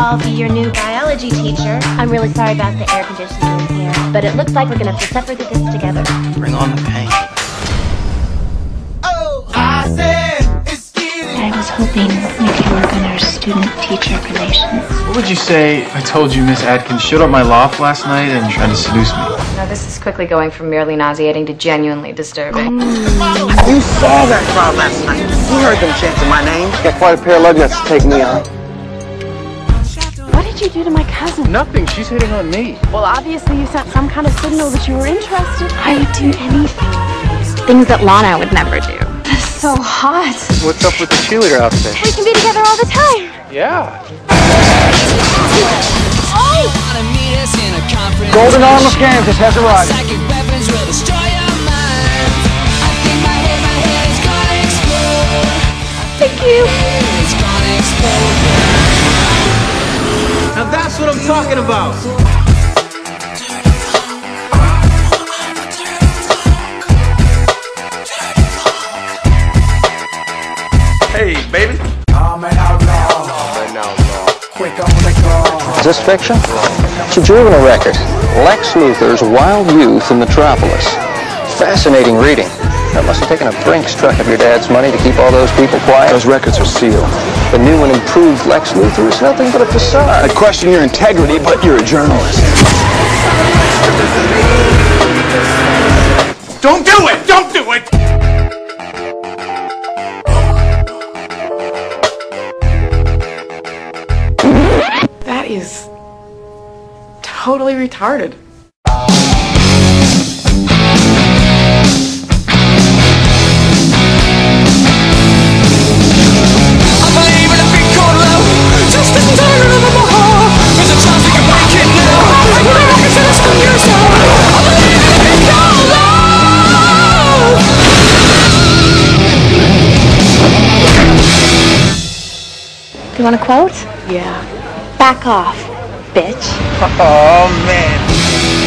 I'll be your new biology teacher. I'm really sorry about the air conditioning in here, but it looks like we're gonna have to suffer through this together. Bring on the pain. Oh, I was hoping we could work on our student-teacher relations. What would you say if I told you Miss Atkins showed up my loft last night and tried to seduce me? Now, this is quickly going from merely nauseating to genuinely disturbing. Mm. You saw that crowd last night. You heard them chanting my name. Got quite a pair of lug nuts to take me on. What did you do to my cousin? Nothing. She's hitting on me. Well, obviously you sent some kind of signal that you were interested. I would do anything. Things that Lana would never do. This is so hot. What's up with the cheerleader outfit? We can be together all the time. Yeah. Golden Arm of Kansas has arrived. Thank you. Now that's what I'm talking about. Hey, baby. Is this fiction? It's a juvenile record. Lex Luthor's Wild Youth in Metropolis. Fascinating reading. That must have taken a Brinks truck of your dad's money to keep all those people quiet. Those records are sealed. The new and improved Lex Luthor is nothing but a facade. I question your integrity, but you're a journalist. Don't do it! Don't do it! That is totally retarded. You want a quote? Yeah. Back off, bitch. Oh man.